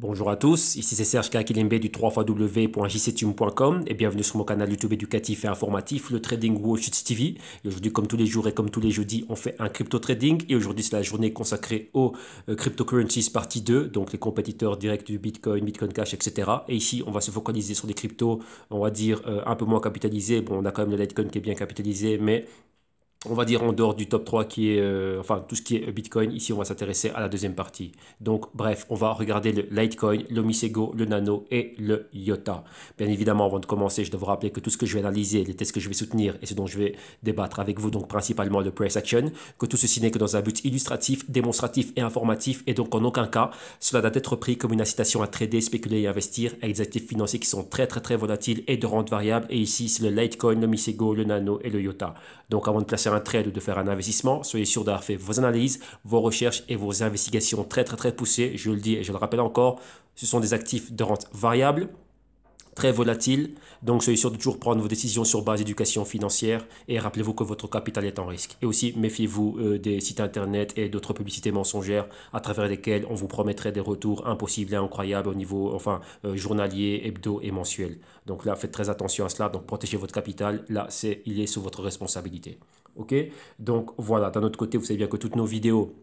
Bonjour à tous, ici c'est Serge Kakilembe du 3xw.jctum.com et bienvenue sur mon canal YouTube éducatif et informatif, le Trading Watch TV. Et aujourd'hui, comme tous les jours et comme tous les jeudis, on fait un crypto trading et aujourd'hui c'est la journée consacrée aux euh, cryptocurrencies partie 2, donc les compétiteurs directs du Bitcoin, Bitcoin Cash, etc. Et ici, on va se focaliser sur des cryptos, on va dire euh, un peu moins capitalisés. Bon, on a quand même le Litecoin qui est bien capitalisé, mais on va dire en dehors du top 3 qui est, euh, enfin tout ce qui est Bitcoin, ici on va s'intéresser à la deuxième partie. Donc bref, on va regarder le Litecoin, le Misego, le Nano et le IOTA. Bien évidemment, avant de commencer, je dois vous rappeler que tout ce que je vais analyser, les tests que je vais soutenir et ce dont je vais débattre avec vous, donc principalement le price action, que tout ceci n'est que dans un but illustratif, démonstratif et informatif et donc en aucun cas, cela doit être pris comme une incitation à trader, spéculer et investir avec des actifs financiers qui sont très très très volatiles et de rente variable. Et ici, c'est le Litecoin, le Misego, le Nano et le IOTA. Donc avant de placer un trade ou de faire un investissement, soyez sûr d'avoir fait vos analyses, vos recherches et vos investigations très très très poussées. Je le dis et je le rappelle encore, ce sont des actifs de rente variable très volatile. Donc, soyez sûr de toujours prendre vos décisions sur base d'éducation financière et rappelez-vous que votre capital est en risque. Et aussi, méfiez-vous euh, des sites internet et d'autres publicités mensongères à travers lesquelles on vous promettrait des retours impossibles et incroyables au niveau enfin, euh, journalier, hebdo et mensuel. Donc là, faites très attention à cela. Donc, protégez votre capital. Là, c'est, il est sous votre responsabilité. OK? Donc, voilà. D'un autre côté, vous savez bien que toutes nos vidéos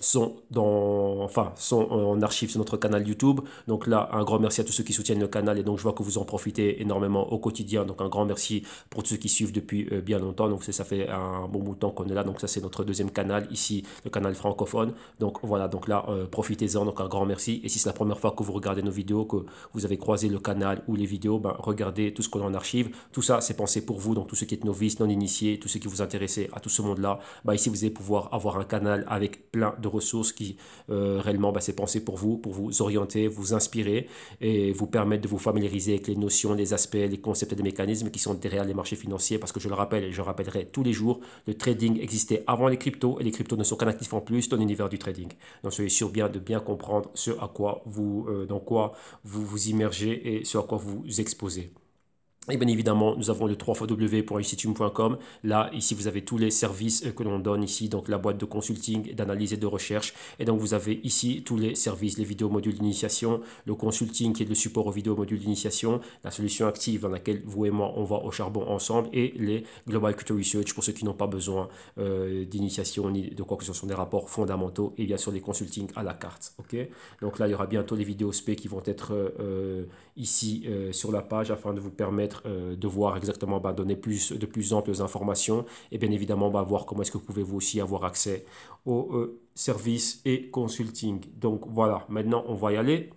sont, dans, enfin, sont en archive sur notre canal YouTube. Donc là, un grand merci à tous ceux qui soutiennent le canal et donc je vois que vous en profitez énormément au quotidien. Donc un grand merci pour tous ceux qui suivent depuis euh, bien longtemps. Donc ça fait un bon bout de temps qu'on est là. Donc ça c'est notre deuxième canal ici, le canal francophone. Donc voilà, donc là, euh, profitez-en. Donc un grand merci. Et si c'est la première fois que vous regardez nos vidéos, que vous avez croisé le canal ou les vidéos, ben, regardez tout ce qu'on a en archive. Tout ça, c'est pensé pour vous. Donc tous ceux qui êtes novices, non initiés, tous ceux qui vous intéressez à tout ce monde-là, ben, ici vous allez pouvoir avoir un canal avec plein de ressources qui euh, réellement bah, c'est pensé pour vous, pour vous orienter, vous inspirer et vous permettre de vous familiariser avec les notions, les aspects, les concepts et les mécanismes qui sont derrière les marchés financiers parce que je le rappelle et je le rappellerai tous les jours, le trading existait avant les cryptos et les cryptos ne sont qu'un actif en plus dans l'univers du trading. Donc soyez sûr bien de bien comprendre ce à quoi vous, euh, dans quoi vous vous immergez et ce à quoi vous exposez. Et bien évidemment, nous avons le 3xw.institutum.com. Là, ici, vous avez tous les services euh, que l'on donne ici, donc la boîte de consulting, d'analyse et de recherche. Et donc, vous avez ici tous les services, les vidéos modules d'initiation, le consulting qui est le support aux vidéos modules d'initiation, la solution active dans laquelle vous et moi, on va au charbon ensemble, et les Global Crypto Research pour ceux qui n'ont pas besoin euh, d'initiation ni de quoi que ce soit, des rapports fondamentaux, et bien sûr les consulting à la carte. donc là, il y aura bientôt les vidéos SP qui vont être euh, ici sur la page afin de vous permettre euh, de voir exactement, bah, donner plus, de plus amples informations et bien évidemment bah, voir comment est-ce que vous pouvez vous aussi avoir accès aux euh, services et consulting. Donc voilà, maintenant on va y aller.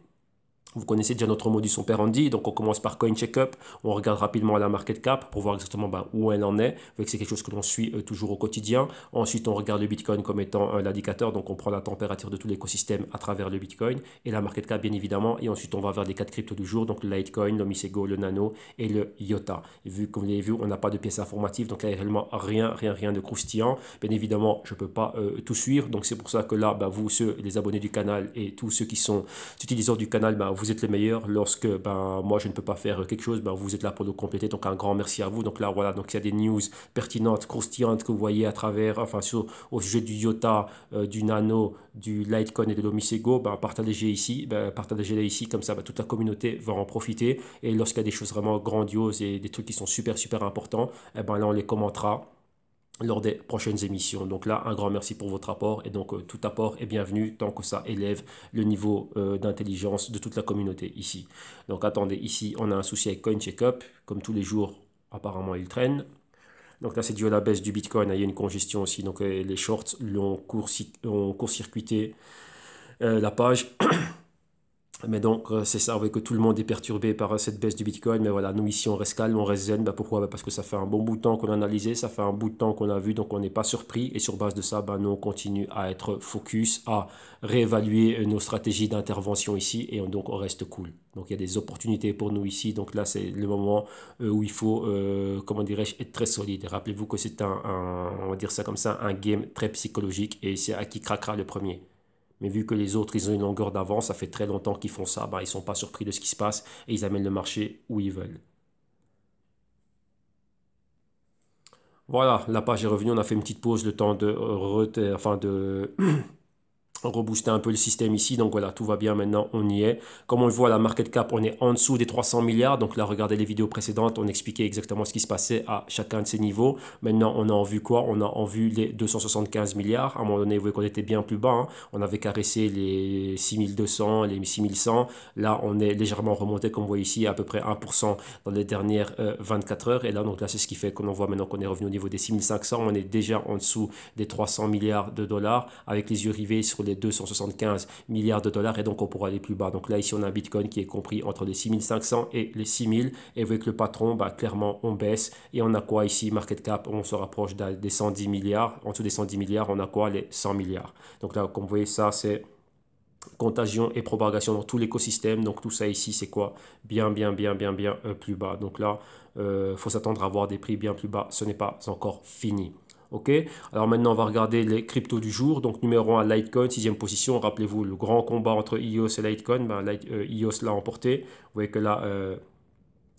Vous connaissez déjà notre modus operandi, donc on commence par Coin Checkup, on regarde rapidement la market cap pour voir exactement ben, où elle en est, vu que c'est quelque chose que l'on suit euh, toujours au quotidien. Ensuite, on regarde le Bitcoin comme étant euh, l'indicateur, donc on prend la température de tout l'écosystème à travers le Bitcoin et la market cap bien évidemment. Et ensuite, on va vers les quatre cryptos du jour, donc le Litecoin, le Misego, le Nano et le IOTA. Vu comme vous l'avez vu, on n'a pas de pièces informatives, donc là, il n'y a réellement rien, rien, rien de croustillant. Bien évidemment, je ne peux pas euh, tout suivre, donc c'est pour ça que là, ben, vous, ceux, les abonnés du canal et tous ceux qui sont utilisateurs du canal, vous êtes les meilleurs lorsque ben, moi je ne peux pas faire quelque chose, ben, vous êtes là pour le compléter. Donc un grand merci à vous. Donc là voilà, donc il y a des news pertinentes, croustillantes que vous voyez à travers, enfin sur, au sujet du Iota, euh, du Nano, du Litecoin et de l'Omisego, ben, partagez ici, ben, partagez-les ici, comme ça ben, toute la communauté va en profiter. Et lorsqu'il y a des choses vraiment grandioses et des trucs qui sont super super importants, eh ben, là on les commentera lors des prochaines émissions. Donc là, un grand merci pour votre apport et donc euh, tout apport est bienvenu tant que ça élève le niveau euh, d'intelligence de toute la communauté ici. Donc attendez, ici on a un souci avec CoinCheckup, comme tous les jours apparemment il traîne. Donc là c'est dû à la baisse du Bitcoin, il y a une congestion aussi, donc euh, les shorts l'ont court-circuité la page. Mais donc, euh, c'est ça, que tout le monde est perturbé par euh, cette baisse du Bitcoin. Mais voilà, nous ici, on reste calme, on reste zen. Bah, pourquoi? Bah, Parce que ça fait un bon bout de temps qu'on a analysé, ça fait un bout de temps qu'on a vu, donc on n'est pas surpris. Et sur base de ça, bah, nous, on continue à être focus, à réévaluer euh, nos stratégies d'intervention ici. Et donc, on reste cool. Donc, il y a des opportunités pour nous ici. Donc là, c'est le moment où il faut, comment dirais-je, être très solide. Rappelez-vous que c'est un, on va dire ça comme ça, un game très psychologique. Et c'est à qui craquera le premier. Mais vu que les autres, ils ont une longueur d'avance, ça fait très longtemps qu'ils font ça, bah, ils ne sont pas surpris de ce qui se passe et ils amènent le marché où ils veulent. Voilà, la page est revenue, on a fait une petite pause, le temps de, enfin de rebooster un peu le système ici. Donc voilà, tout va bien maintenant, on y est. Comme on le voit, la market cap, on est en dessous des 300 milliards. Donc là, regardez les vidéos précédentes, on expliquait exactement ce qui se passait à chacun de ces niveaux. Maintenant, on a en vue quoi? On a en vue les 275 milliards. À un moment donné, vous voyez qu'on était bien plus bas. Hein. On avait caressé les 6200, les 6100. Là, on est légèrement remonté, comme vous voyez ici, à peu près 1% dans les dernières 24 euh, heures. Et là, donc là, c'est ce qui fait qu'on voit maintenant qu'on est revenu au niveau des 6500. On est déjà en dessous des 300 milliards de dollars avec les yeux rivés sur les 275 milliards de dollars et donc on pourra aller plus bas. Donc là, ici, on a un Bitcoin qui est compris entre les 6500 et les 6000 et avec le patron, bah, clairement, on baisse et on a quoi ici Market cap, on se rapproche des 110 milliards. En dessous des 110 milliards, on a quoi? Les 100 milliards. Donc là, comme vous voyez, ça, c'est contagion et propagation dans tout l'écosystème. Donc tout ça ici, c'est quoi? Bien, bien, bien, bien, bien euh, plus bas. Donc là, euh, faut s'attendre à avoir des prix bien plus bas. Ce n'est pas encore fini. Ok, alors maintenant on va regarder les cryptos du jour. Donc numéro 1, Litecoin, sixième position. Rappelez-vous le grand combat entre EOS et Litecoin. Ben, EOS l'a emporté. Vous voyez que là, euh,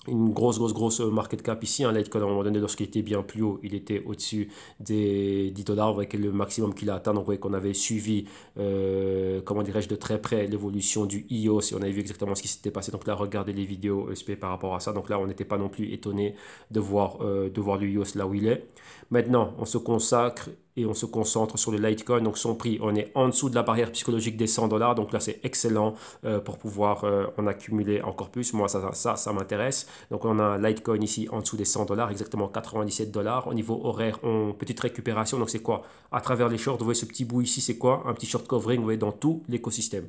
une grosse, grosse, grosse market cap ici. Un Litecoin, à un moment donné, lorsqu'il était bien plus haut, il était au-dessus des 10 dollars. Vous voyez que le maximum qu'il a atteint. Donc, vous voyez qu'on avait suivi, euh, comment dirais-je, de très près l'évolution du EOS et on avait vu exactement ce qui s'était passé. Donc là, regardez les vidéos ESP par rapport à ça. Donc là, on n'était pas non plus étonné de voir, euh, de voir le EOS là où il est. Maintenant, on se consacre et on se concentre sur le Litecoin. Donc son prix, on est en dessous de la barrière psychologique des 100 dollars. Donc là, c'est excellent euh, pour pouvoir euh, en accumuler encore plus. Moi, ça, ça, ça m'intéresse. Donc on a un Litecoin ici en dessous des 100 dollars, exactement 97 dollars. Au niveau horaire, on petite récupération. Donc c'est quoi? À travers les shorts, vous voyez ce petit bout ici, c'est quoi? Un petit short covering, vous voyez, dans tout l'écosystème.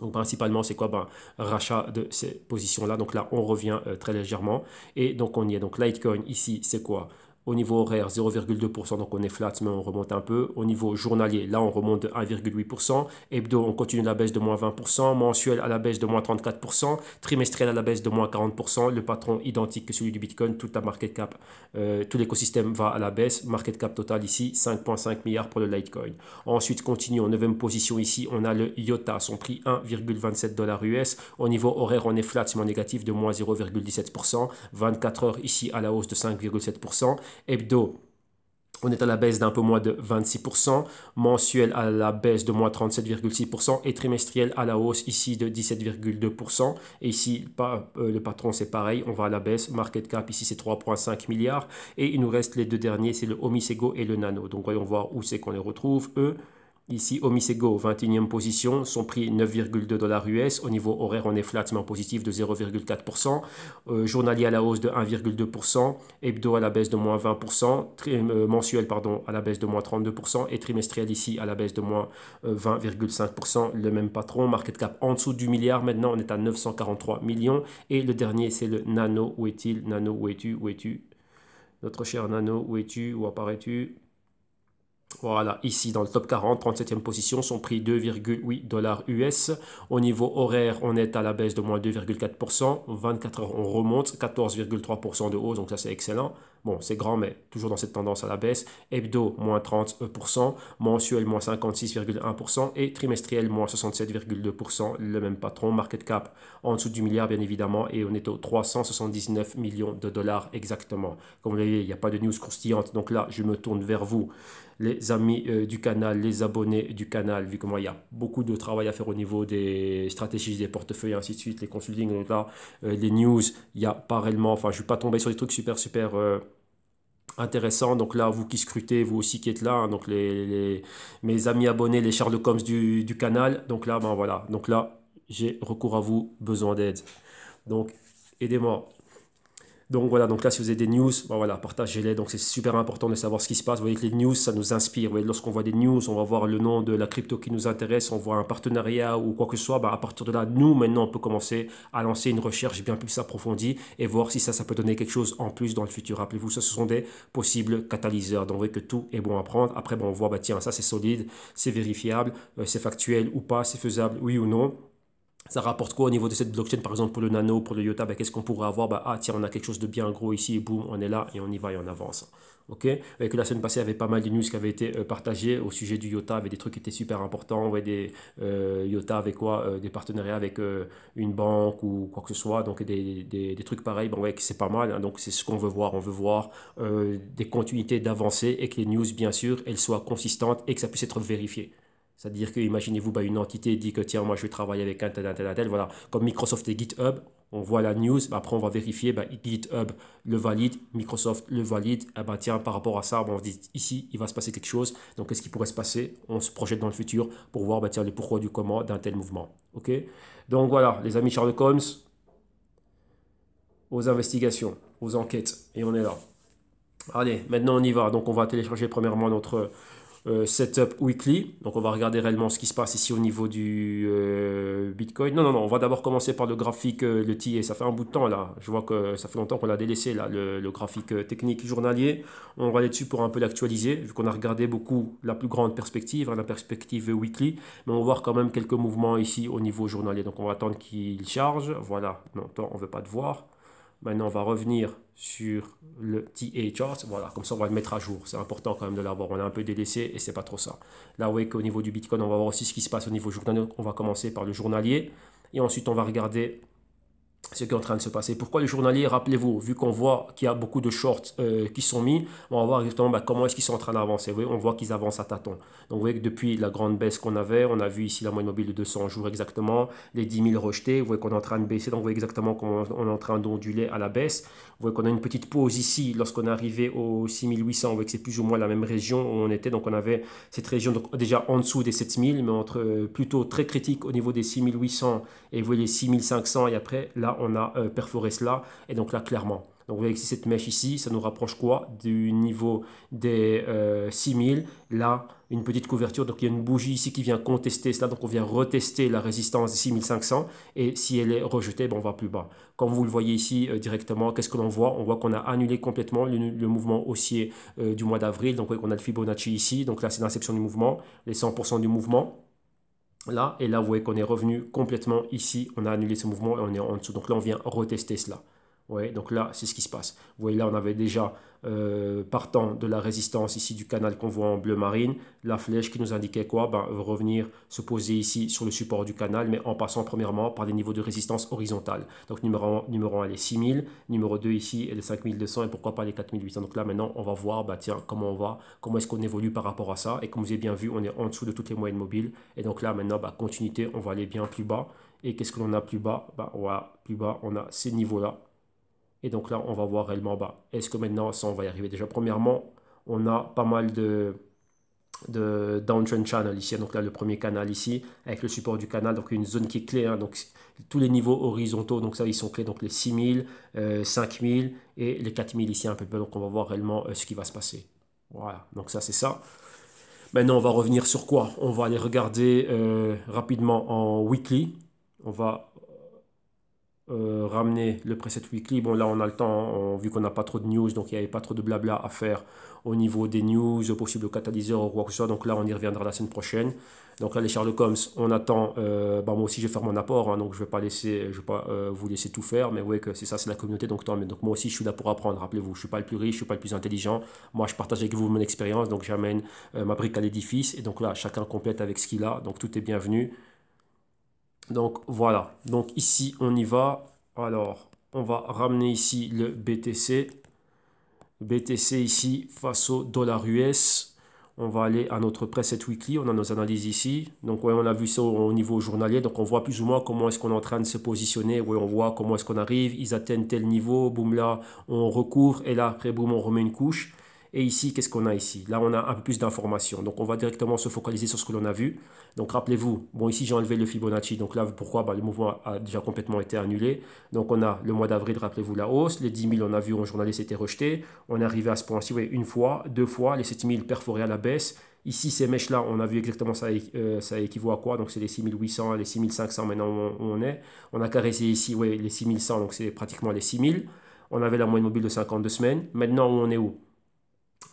Donc principalement, c'est quoi? Ben, Rachat de ces positions-là. Donc là, on revient euh, très légèrement. Et donc on y est. Donc Litecoin ici, c'est quoi? Au niveau horaire, 0,2%, donc on est flat, mais on remonte un peu. Au niveau journalier, là, on remonte de 1,8%. Hebdo, on continue la baisse de moins 20%. Mensuel, à la baisse de moins 34%. Trimestriel, à la baisse de moins 40%. Le patron identique que celui du Bitcoin, toute la market cap, euh, tout l'écosystème va à la baisse. Market cap total ici, 5,5 milliards pour le Litecoin. Ensuite, continue en 9 position ici, on a le IOTA, son prix 1,27 dollars US. Au niveau horaire, on est flat, mais négatif de moins 0,17%. 24 heures ici à la hausse de 5,7% hebdo, on est à la baisse d'un peu moins de 26%, mensuel à la baisse de moins 37,6% et trimestriel à la hausse ici de 17,2%. Et ici, euh, le patron c'est pareil, on va à la baisse, market cap ici c'est 3,5 milliards. Et il nous reste les deux derniers, c'est le Omisego et le Nano. Donc voyons voir où c'est qu'on les retrouve. Eux, Ici, Omisego, 21e position, son prix 9,2 dollars US. Au niveau horaire, on est flat, mais en positif de 0,4%. Euh, journalier à la hausse de 1,2%. Hebdo à la baisse de moins 20%. Euh, mensuel, pardon, à la baisse de moins 32%. Et trimestriel ici à la baisse de moins 20,5%. Euh, le même patron. Market cap en dessous du milliard. Maintenant, on est à 943 millions. Et le dernier, c'est le Nano. Où est-il? Nano, où es-tu? Où es-tu? Notre cher Nano, où es-tu? Où apparais-tu voilà, ici dans le top 40, 37e position, son prix 2,8 dollars US. Au niveau horaire, on est à la baisse de moins 2,4%. 24 heures, on remonte, 14,3% de hausse, donc ça c'est excellent. Bon, c'est grand, mais toujours dans cette tendance à la baisse. Hebdo, moins 30%, mensuel, moins 56,1% et trimestriel, moins 67,2%. Le même patron, market cap en dessous du milliard, bien évidemment, et on est aux 379 millions de dollars exactement. Comme vous voyez, il n'y a pas de news croustillante, donc là, je me tourne vers vous les amis euh, du canal, les abonnés du canal, vu que moi il y a beaucoup de travail à faire au niveau des stratégies, des portefeuilles, ainsi de suite, les consultings, là, euh, les news, il n'y a pas réellement, enfin je ne suis pas tombé sur des trucs super super euh, intéressants. Donc là, vous qui scrutez, vous aussi qui êtes là, hein, donc les, mes amis abonnés, les Charles Combs du, du canal, donc là, ben voilà, donc là, j'ai recours à vous, besoin d'aide. Donc aidez-moi donc voilà, donc là, si vous avez des news, bon, voilà, partagez-les. Donc c'est super important de savoir ce qui se passe. Vous voyez que les news, ça nous inspire. Vous voyez, lorsqu'on voit des news, on va voir le nom de la crypto qui nous intéresse, on voit un partenariat ou quoi que ce soit. Bah, à partir de là, nous, maintenant, on peut commencer à lancer une recherche bien plus approfondie et voir si ça, ça peut donner quelque chose en plus dans le futur. Rappelez-vous, ça, ce sont des possibles catalyseurs. Donc vous voyez que tout est bon à prendre. Après, bon, on voit, bah, tiens, ça, c'est solide, c'est vérifiable, euh, c'est factuel ou pas, c'est faisable, oui ou non ça rapporte quoi au niveau de cette blockchain, par exemple pour le nano, pour le IOTA, ben, qu'est-ce qu'on pourrait avoir? Bah, Ah tiens, on a quelque chose de bien gros ici, et boum, on est là et on y va et on avance. Ok? Avec la semaine passée, il y avait pas mal de news qui avaient été euh, partagées au sujet du IOTA, avec des trucs qui étaient super importants, ouais, des euh, avec quoi euh, Des partenariats avec une banque ou quoi que ce soit, donc des, des, des trucs pareils, bon, ouais, c'est pas mal, hein. donc c'est ce qu'on veut voir, on veut voir des continuités d'avancée et que les news, bien sûr, elles soient consistantes et que ça puisse être vérifié. C'est-à-dire que, imaginez-vous, bah, une entité dit que tiens, moi je vais travailler avec un tel, un tel, un tel. Voilà, comme Microsoft et GitHub, on voit la news, bah, après on va vérifier, bah, GitHub le valide, Microsoft le valide. Et bah, tiens, par rapport à ça, on se dit ici, il va se passer quelque chose. Donc, qu'est-ce qui pourrait se passer? On se projette dans le futur pour voir bah, tiens, le pourquoi du comment d'un tel mouvement. Ok? Donc voilà, les amis Charles Holmes, aux investigations, aux enquêtes. Et on est là. Allez, maintenant on y va. Donc on va télécharger premièrement notre setup weekly. Donc on va regarder réellement ce qui se passe ici au niveau du euh, Bitcoin. Non, non, non, on va d'abord commencer par le graphique, euh, le TA. Ça fait un bout de temps là. Je vois que ça fait longtemps qu'on l'a délaissé là, le, le graphique technique journalier. On va aller dessus pour un peu l'actualiser, vu qu'on a regardé beaucoup la plus grande perspective, hein, la perspective weekly. Mais on va voir quand même quelques mouvements ici au niveau journalier. Donc on va attendre qu'il charge. Voilà, non, on ne veut pas te voir. Maintenant, on va revenir sur le TA chart. Voilà, comme ça, on va le mettre à jour. C'est important quand même de l'avoir. On a un peu délaissé et c'est pas trop ça. Là, voyez qu'au niveau du Bitcoin, on va voir aussi ce qui se passe au niveau journalier. On va commencer par le journalier et ensuite, on va regarder ce qui est en train de se passer. Pourquoi les journaliers Rappelez-vous, vu qu'on voit qu'il y a beaucoup de shorts euh, qui sont mis, on va voir exactement bah, comment est-ce qu'ils sont en train d'avancer. On voit qu'ils avancent à tâtons. Donc vous voyez que depuis la grande baisse qu'on avait, on a vu ici la moyenne mobile de 200 jours exactement, les 10 000 rejetés, vous voyez qu'on est en train de baisser, donc vous voyez exactement qu'on est en train d'onduler à la baisse. Vous voyez qu'on a une petite pause ici lorsqu'on est arrivé au 6800, vous voyez que c'est plus ou moins la même région où on était, donc on avait cette région donc déjà en dessous des 7000, mais entre euh, plutôt très critique au niveau des 6800 et vous voyez les 6500 et après là on a euh, perforé cela. Et donc là, clairement. Donc vous voyez ici, cette mèche ici, ça nous rapproche quoi? Du niveau des 6000. Euh, là, une petite couverture. Donc il y a une bougie ici qui vient contester cela. Donc on vient retester la résistance des 6500. Et si elle est rejetée, ben, on va plus bas. Comme vous le voyez ici euh, directement, qu'est-ce que l'on voit? On voit qu'on a annulé complètement le, mouvement haussier du mois d'avril. Donc on a le Fibonacci ici. Donc là, c'est l'inception du mouvement, les 100% du mouvement là, et là vous voyez qu'on est revenu complètement ici, on a annulé ce mouvement et on est en dessous. Donc là on vient retester cela. Ouais, donc là, c'est ce qui se passe. Vous voyez, là, on avait déjà, euh, partant de la résistance ici du canal qu'on voit en bleu marine, la flèche qui nous indiquait quoi? Ben, Revenir se poser ici sur le support du canal, mais en passant premièrement par des niveaux de résistance horizontale. Donc numéro 1, numéro 1 elle est 6000, numéro 2 ici, elle est 5200, et pourquoi pas les 4800. Donc là, maintenant, on va voir, bah, tiens, comment on va, comment est-ce qu'on évolue par rapport à ça? Et comme vous avez bien vu, on est en dessous de toutes les moyennes mobiles. Et donc là, maintenant, bah, continuité, on va aller bien plus bas. Et qu'est-ce que l'on a plus bas? Bah, voilà, Plus bas, on a ces niveaux-là et donc là, on va voir réellement bas. Est-ce que maintenant, ça, on va y arriver Déjà, premièrement, on a pas mal de, de downtrend channel ici. Donc là, le premier canal ici, avec le support du canal. Donc une zone qui est clé. Hein. donc tous les niveaux horizontaux, donc ça, ils sont clés. Donc les 6000, 5000 euh, et les 4000 ici un peu plus. Donc on va voir réellement euh, ce qui va se passer. Voilà, donc ça, c'est ça. Maintenant, on va revenir sur quoi? On va aller regarder euh, rapidement en weekly. On va euh, ramener le preset weekly. Bon, là, on a le temps, vu qu'on n'a pas trop de news, donc il n'y avait pas trop de blabla à faire au niveau des news, possible catalyseur ou quoi que ce soit. Donc là, on y reviendra la semaine prochaine. Donc là, les Sherlock Holmes, on attend. Euh, bah, moi aussi, je vais faire mon apport, hein, donc je ne vais pas, laisser, je vais pas euh, vous laisser tout faire. Mais voyez que c'est ça, c'est la communauté. Donc, tant, donc moi aussi, je suis là pour apprendre. Rappelez-vous, je ne suis pas le plus riche, je ne suis pas le plus intelligent. Moi, je partage avec vous mon expérience, donc j'amène ma brique à l'édifice. Et donc là, chacun complète avec ce qu'il a. Donc tout est bienvenu. Donc voilà, donc ici on y va. Alors on va ramener ici le BTC. BTC ici face au dollar US. On va aller à notre preset weekly, on a nos analyses ici. Donc ouais, on a vu ça au, niveau journalier, donc on voit plus ou moins comment est-ce qu'on est en train de se positionner. Ouais, on voit comment est-ce qu'on arrive, ils atteignent tel niveau, boum là, on recouvre et là après boum on remet une couche. Et ici, qu'est-ce qu'on a ici? Là, on a un peu plus d'informations. Donc, on va directement se focaliser sur ce que l'on a vu. Donc, rappelez-vous, bon, ici, j'ai enlevé le Fibonacci. Donc là, pourquoi? Bah, Le mouvement a déjà complètement été annulé. Donc, on a le mois d'avril, rappelez-vous, la hausse. Les 10 000, on a vu en journaliste, c'était rejeté. On est arrivé à ce point-ci, voyez, une fois, deux fois, les 7 000 perforés à la baisse. Ici, ces mèches-là, on a vu exactement ça, euh, équivaut à quoi? Donc, c'est les 6800, les 6500 maintenant où on est. On a caressé ici, ouais, les 6100, donc c'est pratiquement les 6000. On avait la moyenne mobile de 52 semaines. Maintenant, on est où?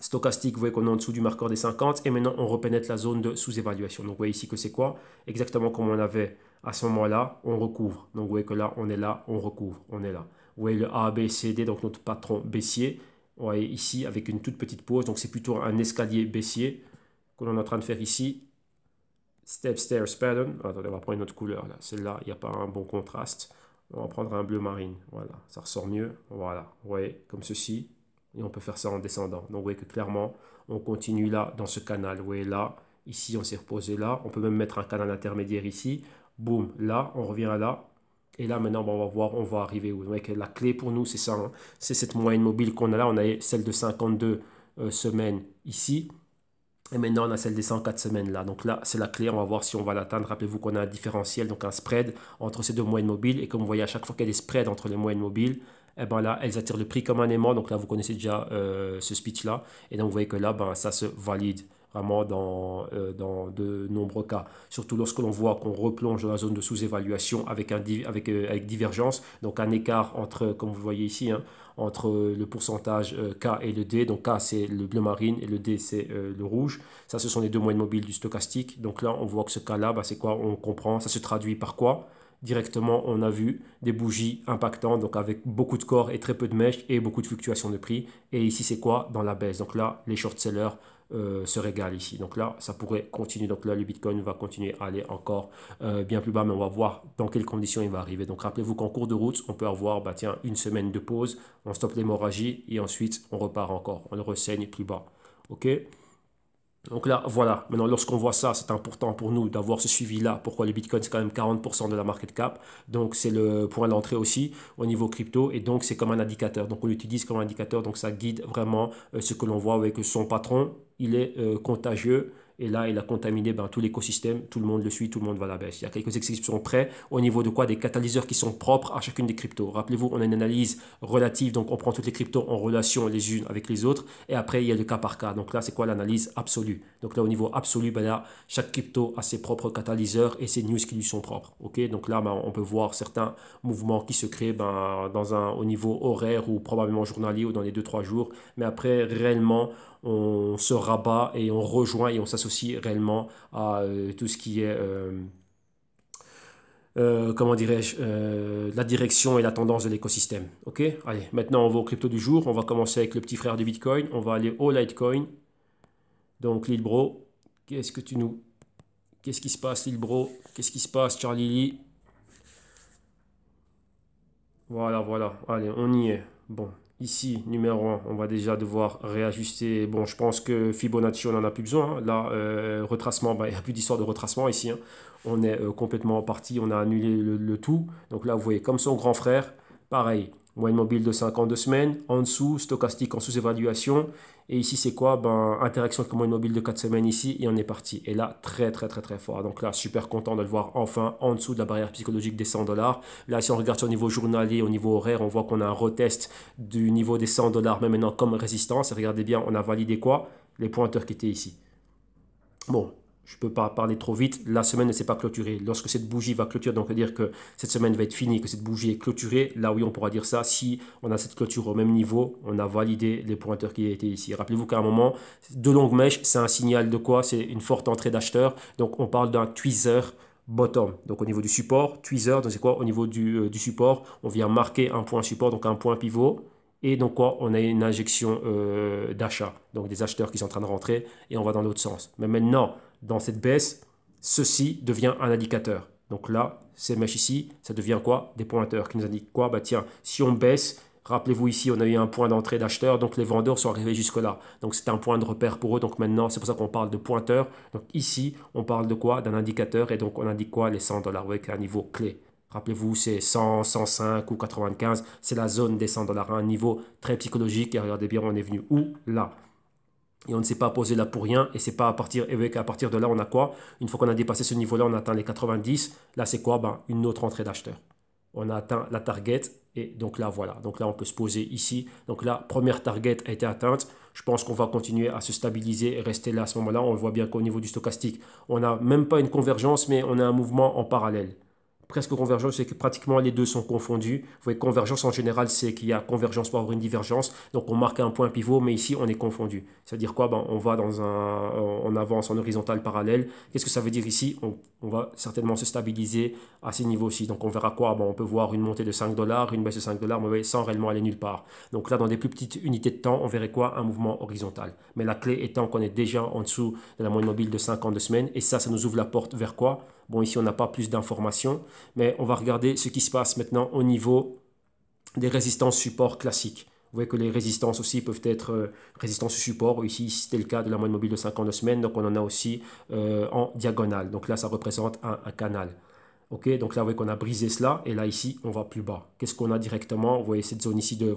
Stochastique, vous voyez qu'on est en dessous du marqueur des 50 et maintenant on repénètre la zone de sous-évaluation. Donc vous voyez ici que c'est quoi? Exactement comme on avait à ce moment-là, on recouvre. Donc vous voyez que là, on est là, on recouvre, on est là. Vous voyez le A, B, C, D, donc notre patron baissier. Vous voyez ici avec une toute petite pause, donc c'est plutôt un escalier baissier que l'on est en train de faire ici. Step, stairs, pattern. Attendez, on va prendre une autre couleur là. Celle-là, il n'y a pas un bon contraste. On va prendre un bleu marine. Voilà, ça ressort mieux. Voilà, vous voyez, comme ceci. Et on peut faire ça en descendant. Donc vous voyez que clairement, on continue là dans ce canal. Vous voyez là, Ici, on s'est reposé là. On peut même mettre un canal intermédiaire ici. Boum, là, on revient là. Et là, maintenant, on va voir, on va arriver où. la clé pour nous, c'est ça. Hein. C'est cette moyenne mobile qu'on a là. On a celle de 52 euh, semaines ici. Et maintenant, on a celle des 104 semaines là. Donc là, c'est la clé. On va voir si on va l'atteindre. Rappelez-vous qu'on a un différentiel, donc un spread entre ces deux moyennes mobiles. Et comme vous voyez, à chaque fois qu'il y a des spreads entre les moyennes mobiles, eh ben là, elles attirent le prix comme un aimant. Donc là, vous connaissez déjà euh, ce speech-là. Et donc, vous voyez que là, ben, ça se valide vraiment dans, euh, dans de nombreux cas. Surtout lorsque l'on voit qu'on replonge dans la zone de sous-évaluation avec, un, avec, euh, avec divergence, donc un écart entre, comme vous voyez ici, hein, entre le pourcentage euh, K et le D. Donc K c'est le bleu marine et le D c'est le rouge. Ça ce sont les deux moyennes mobiles du stochastique. Donc là on voit que ce cas-là, bah, c'est quoi? On comprend. Ça se traduit par quoi? Directement, on a vu des bougies impactantes, donc avec beaucoup de corps et très peu de mèches et beaucoup de fluctuations de prix. Et ici, c'est quoi? Dans la baisse. Donc là, les short sellers euh, se régale ici. Donc là, ça pourrait continuer. Donc là, le Bitcoin va continuer à aller encore euh, bien plus bas, mais on va voir dans quelles conditions il va arriver. Donc rappelez-vous qu'en cours de route, on peut avoir bah, tiens, une semaine de pause, on stoppe l'hémorragie et ensuite on repart encore. On le ressaigne plus bas. OK? Donc là, voilà. Maintenant, lorsqu'on voit ça, c'est important pour nous d'avoir ce suivi-là. Pourquoi le Bitcoin, c'est quand même 40% de la market cap. Donc, c'est le point d'entrée aussi au niveau crypto. Et donc, c'est comme un indicateur. Donc, on l'utilise comme un indicateur. Donc, ça guide vraiment euh, ce que l'on voit avec son patron. Il est euh, contagieux et là, il a contaminé ben, tout l'écosystème, tout le monde le suit, tout le monde va à la baisse. Il y a quelques exceptions près au niveau de quoi? Des catalyseurs qui sont propres à chacune des cryptos. Rappelez-vous, on a une analyse relative, donc on prend toutes les cryptos en relation les unes avec les autres, et après, il y a le cas par cas. Donc là, c'est quoi l'analyse absolue? Donc là, au niveau absolu, ben là, chaque crypto a ses propres catalyseurs et ses news qui lui sont propres. ok? Donc là, ben, on peut voir certains mouvements qui se créent ben, dans un, au niveau horaire ou probablement journalier ou dans les 2-3 jours, mais après, réellement, on se rabat et on rejoint et on s'associe réellement à euh, tout ce qui est, euh, euh, comment dirais-je, la direction et la tendance de l'écosystème. Ok? Allez, maintenant on va au crypto du jour. On va commencer avec le petit frère du Bitcoin. On va aller au Litecoin. Donc Lilbro, qu'est-ce que tu nous... Qu'est-ce qui se passe Lilbro? Qu'est-ce qui se passe Charlie Lee? Voilà, voilà. Allez, on y est. Bon, Ici, numéro 1, on va déjà devoir réajuster. Bon, je pense que Fibonacci, on n'en a plus besoin. Hein. Là, euh, retracement, bah, il n'y a plus d'histoire de retracement ici. Hein. On est euh, complètement parti, on a annulé le, tout. Donc là, vous voyez, comme son grand frère, pareil, moyenne mobile de 52 semaines. En dessous, stochastique en sous-évaluation. Et ici, c'est quoi? Ben, Interaction avec moyenne mobile de 4 semaines ici et on est parti. Et là, très, très, très, très fort. Donc là, super content de le voir enfin en dessous de la barrière psychologique des 100 dollars. Là, si on regarde sur le niveau journalier, au niveau horaire, on voit qu'on a un retest du niveau des 100 dollars, mais maintenant comme résistance. Et regardez bien, on a validé quoi? Les pointeurs qui étaient ici. Bon, je ne peux pas parler trop vite, la semaine ne s'est pas clôturée. Lorsque cette bougie va clôturer, donc dire que cette semaine va être finie, que cette bougie est clôturée, là oui on pourra dire ça, si on a cette clôture au même niveau, on a validé les pointeurs qui étaient ici. Rappelez-vous qu'à un moment, de longues mèches, c'est un signal de quoi? C'est une forte entrée d'acheteurs, donc on parle d'un tweezer bottom. Donc au niveau du support, tweezer, donc c'est quoi? Au niveau du, euh, du, support, on vient marquer un point support, donc un point pivot, et donc quoi? On a une injection euh, d'achat, donc des acheteurs qui sont en train de rentrer, et on va dans l'autre sens. Mais maintenant, dans cette baisse, ceci devient un indicateur. Donc là, ces mèches ici, ça devient quoi? Des pointeurs qui nous indiquent quoi? Bah tiens, si on baisse, rappelez-vous ici, on a eu un point d'entrée d'acheteurs, donc les vendeurs sont arrivés jusque-là. Donc c'est un point de repère pour eux. Donc maintenant, c'est pour ça qu'on parle de pointeur. Donc ici, on parle de quoi? D'un indicateur. Et donc on indique quoi? Les 100 dollars avec un niveau clé. Rappelez-vous, c'est 100, 105 ou 95. C'est la zone des 100 dollars, un niveau très psychologique. Et regardez bien, on est venu où? Là. Et on ne s'est pas posé là pour rien. Et c'est pas à partir, et à partir de là, on a quoi? Une fois qu'on a dépassé ce niveau-là, on atteint les 90. Là, c'est quoi? Ben, Une autre entrée d'acheteur. On a atteint la target. Et donc là, voilà. Donc là, on peut se poser ici. Donc là, première target a été atteinte. Je pense qu'on va continuer à se stabiliser et rester là à ce moment-là. On voit bien qu'au niveau du stochastique, on n'a même pas une convergence, mais on a un mouvement en parallèle presque convergence, c'est que pratiquement les deux sont confondus. Vous voyez, convergence en général, c'est qu'il y a convergence pour avoir une divergence. Donc on marque un point pivot, mais ici on est confondu. C'est-à-dire quoi? Ben, On va dans un, on avance en horizontal parallèle. Qu'est-ce que ça veut dire ici? On, va certainement se stabiliser à ces niveaux-ci. Donc on verra quoi? Ben, On peut voir une montée de 5 dollars, une baisse de 5 dollars, mais sans réellement aller nulle part. Donc là, dans des plus petites unités de temps, on verrait quoi? Un mouvement horizontal. Mais la clé étant qu'on est déjà en dessous de la moyenne mobile de 52 semaines, et ça, ça nous ouvre la porte vers quoi? Bon, ici, on n'a pas plus d'informations, mais on va regarder ce qui se passe maintenant au niveau des résistances support classiques. Vous voyez que les résistances aussi peuvent être euh, résistance au support. Ici, c'était le cas de la moyenne mobile de 52 semaines. Donc, on en a aussi euh, en diagonale. Donc là, ça représente un, canal. Ok, donc là, vous voyez qu'on a brisé cela. Et là, ici, on va plus bas. Qu'est-ce qu'on a directement? Vous voyez cette zone ici de...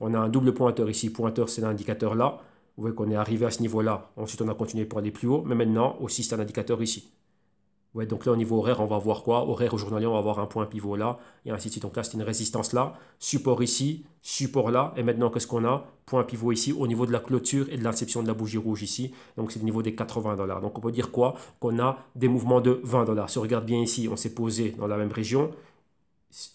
On a un double pointeur ici. Pointeur, c'est l'indicateur là. Vous voyez qu'on est arrivé à ce niveau-là. Ensuite, on a continué pour aller plus haut. Mais maintenant, aussi, c'est un indicateur ici. Ouais, donc là, au niveau horaire, on va voir quoi? Horaire au journalier, on va avoir un point pivot là, et ainsi de suite. Donc là, c'est une résistance là, support ici, support là, et maintenant, qu'est-ce qu'on a? Point pivot ici, au niveau de la clôture et de l'inception de la bougie rouge ici. Donc, c'est le niveau des 80 dollars. Donc, on peut dire quoi? Qu'on a des mouvements de 20 dollars. Si on regarde bien ici, on s'est posé dans la même région.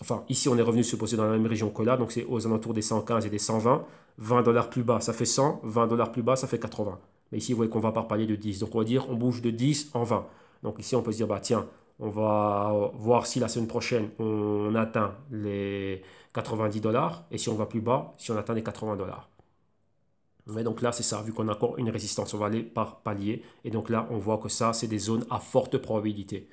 Enfin, ici, on est revenu se poser dans la même région que là, donc c'est aux alentours des 115 et des 120. 20 dollars plus bas, ça fait 100. 20 dollars plus bas, ça fait 80. Mais ici, vous voyez qu'on va par palier de 10. Donc, on va dire, on bouge de 10 en 20. Donc ici, on peut se dire, bah, tiens, on va voir si la semaine prochaine, on atteint les 90 dollars. Et si on va plus bas, si on atteint les 80 dollars. Mais donc là, c'est ça, vu qu'on a encore une résistance, on va aller par palier. Et donc là, on voit que ça, c'est des zones à forte probabilité.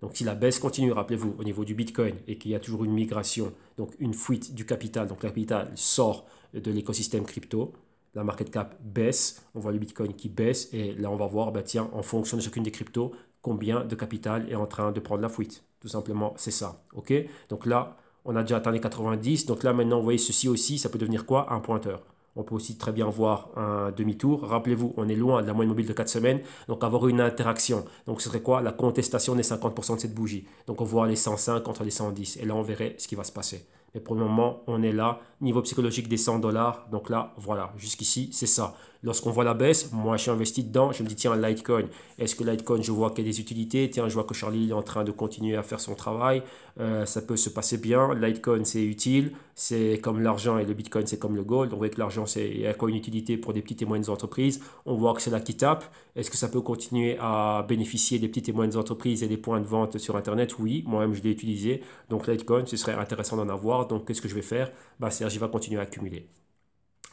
donc si la baisse continue, rappelez-vous, au niveau du Bitcoin, et qu'il y a toujours une migration, donc une fuite du capital, donc le capital sort de l'écosystème crypto, la market cap baisse, on voit le Bitcoin qui baisse, et là on va voir, bah, tiens, en fonction de chacune des cryptos, combien de capital est en train de prendre la fuite. Tout simplement, c'est ça. ok? Donc là, on a déjà atteint les 90, donc là maintenant, vous voyez, ceci aussi, ça peut devenir quoi? Un pointeur. On peut aussi très bien voir un demi-tour. Rappelez-vous, on est loin de la moyenne mobile de 4 semaines. Donc avoir une interaction. Donc ce serait quoi? La contestation des 50% de cette bougie. Donc on voit les 105 contre les 110. Et là, on verrait ce qui va se passer. Mais pour le moment, on est là. Niveau psychologique des 100 dollars. Donc là, voilà, jusqu'ici, c'est ça. Lorsqu'on voit la baisse, moi, je suis investi dedans. Je me dis, tiens, Litecoin, est-ce que Litecoin, je vois qu'il y a des utilités? Tiens, je vois que Charlie est en train de continuer à faire son travail. Euh, ça peut se passer bien. Litecoin, c'est utile. C'est comme l'argent et le Bitcoin, c'est comme le gold. On voit que l'argent, c'est quoi une utilité pour des petites et moyennes entreprises? On voit que c'est là qui tape. Est-ce que ça peut continuer à bénéficier des petites et moyennes entreprises et des points de vente sur Internet? Oui, moi-même, je l'ai utilisé. Donc, Litecoin, ce serait intéressant d'en avoir. Donc, qu'est-ce que je vais faire? Bah, Serge va continuer à accumuler.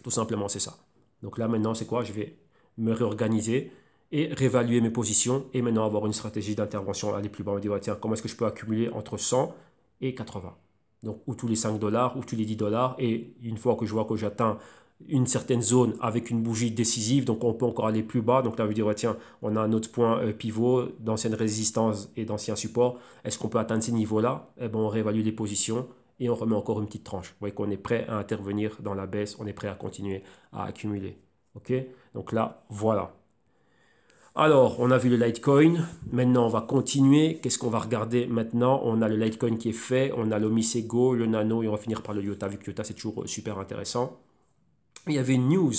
Tout simplement, c'est ça. Donc là, maintenant, c'est quoi? Je vais me réorganiser et réévaluer mes positions et maintenant avoir une stratégie d'intervention aller plus bas. On va dire, tiens, comment est-ce que je peux accumuler entre 100 et 80 Donc, ou tous les 5 dollars, ou tous les 10 dollars. Et une fois que je vois que j'atteins une certaine zone avec une bougie décisive, donc on peut encore aller plus bas. Donc là, je vais dire, tiens, on a un autre point euh, pivot d'ancienne résistance et d'ancien support. Est-ce qu'on peut atteindre ces niveaux-là? Eh bien, on réévalue les positions et on remet encore une petite tranche. Vous voyez qu'on est prêt à intervenir dans la baisse, on est prêt à continuer à accumuler. Ok? Donc là, voilà. Alors, on a vu le Litecoin. Maintenant, on va continuer. Qu'est-ce qu'on va regarder maintenant? On a le Litecoin qui est fait. On a le Misego, le Nano et on va finir par le Iota, vu que Iota, c'est toujours super intéressant. Il y avait une news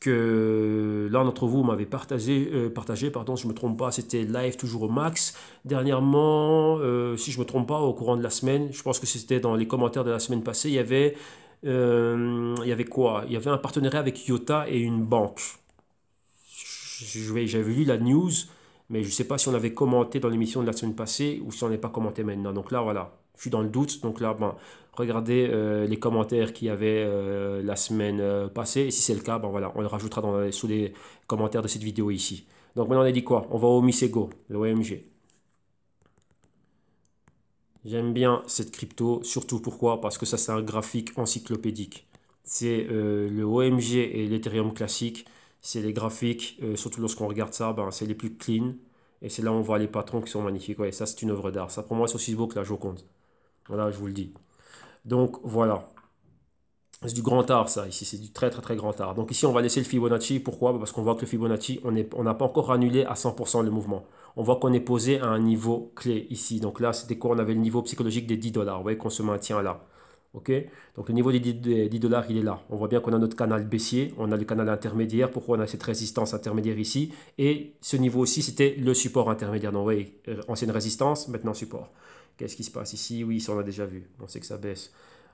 que l'un d'entre vous m'avait partagé, euh, partagé, pardon, si je ne me trompe pas, c'était live toujours au max. Dernièrement, euh, si je ne me trompe pas, au courant de la semaine, je pense que c'était dans les commentaires de la semaine passée, il y avait, euh, il y avait quoi? Il y avait un partenariat avec Iota et une banque. J'avais lu la news, mais je ne sais pas si on avait commenté dans l'émission de la semaine passée ou si on n'est pas commenté maintenant. Donc là, voilà, je suis dans le doute. Donc là, ben, regardez euh, les commentaires qu'il y avait euh, la semaine euh, passée. Et si c'est le cas, ben, voilà, on le rajoutera dans, sous les commentaires de cette vidéo ici. Donc maintenant, on a dit quoi? On va au Misego, le OMG. J'aime bien cette crypto, surtout pourquoi? Parce que ça, c'est un graphique encyclopédique. C'est le OMG et l'Ethereum classique. C'est les graphiques, surtout lorsqu'on regarde ça, ben, c'est les plus clean. Et c'est là où on voit les patrons qui sont magnifiques. Ouais, ça, c'est une œuvre d'art. Ça, pour moi, aussi beau que la Joconde. Voilà, je vous le dis. Donc voilà. C'est du grand art ça, ici, c'est du très très très grand art. Donc ici, on va laisser le Fibonacci. Pourquoi? Parce qu'on voit que le Fibonacci, on n'a on pas encore annulé à 100% le mouvement. On voit qu'on est posé à un niveau clé ici. Donc là, c'était quoi? On avait le niveau psychologique des 10 dollars. Vous voyez qu'on se maintient là. Ok? Donc le niveau des 10 dollars, il est là. On voit bien qu'on a notre canal baissier, on a le canal intermédiaire. Pourquoi on a cette résistance intermédiaire ici? Et ce niveau aussi, c'était le support intermédiaire. Donc vous voyez, ancienne résistance, maintenant support. Qu'est-ce qui se passe ici? Oui, ça on a déjà vu. On sait que ça baisse.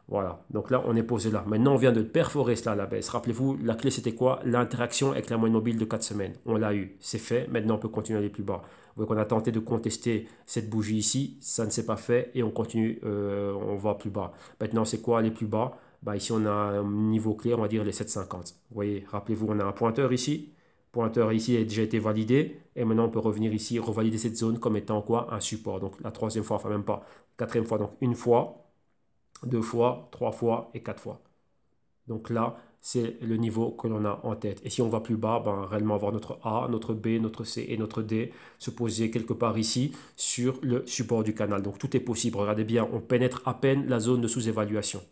Voilà, donc là on est posé là. Maintenant on vient de perforer cela la baisse. Rappelez-vous, la clé c'était quoi? L'interaction avec la moyenne mobile de 4 semaines. On l'a eu, c'est fait. Maintenant on peut continuer à aller plus bas. Vous voyez qu'on a tenté de contester cette bougie ici, ça ne s'est pas fait et on continue, euh, on va plus bas. Maintenant c'est quoi aller plus bas? Bah, Ici on a un niveau clé, on va dire les 750. Vous voyez, rappelez-vous, on a un pointeur ici, pointeur ici a déjà été validé. Et maintenant, on peut revenir ici, revalider cette zone comme étant quoi? Un support. Donc la troisième fois, enfin même pas, quatrième fois. Donc une fois, deux fois, trois fois et quatre fois. Donc là, c'est le niveau que l'on a en tête. Et si on va plus bas, ben, réellement avoir notre A, notre B, notre C et notre D se poser quelque part ici sur le support du canal. Donc tout est possible. Regardez bien, on pénètre à peine la zone de sous-évaluation.